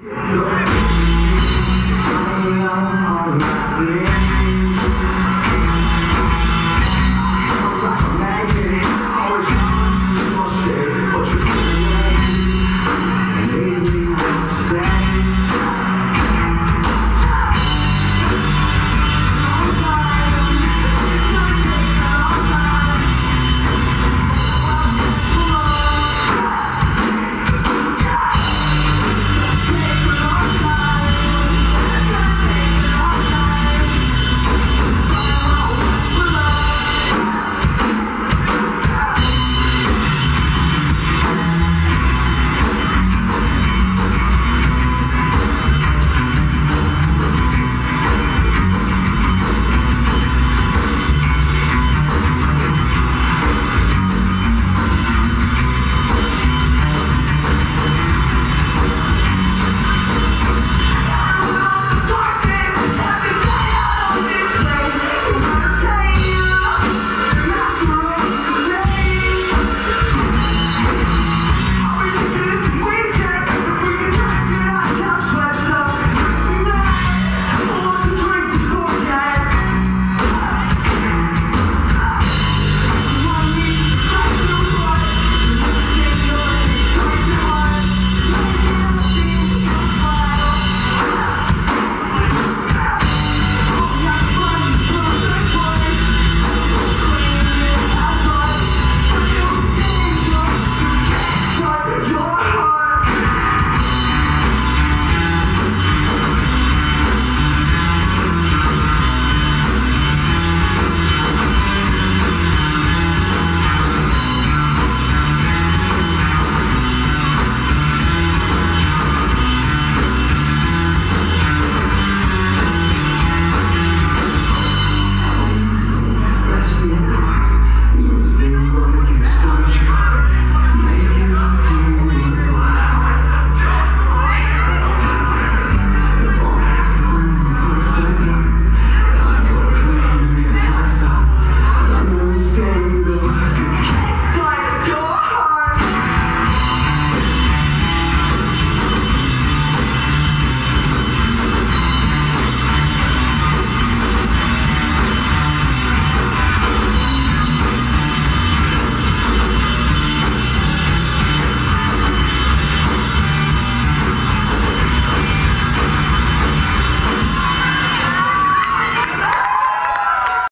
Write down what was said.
Don't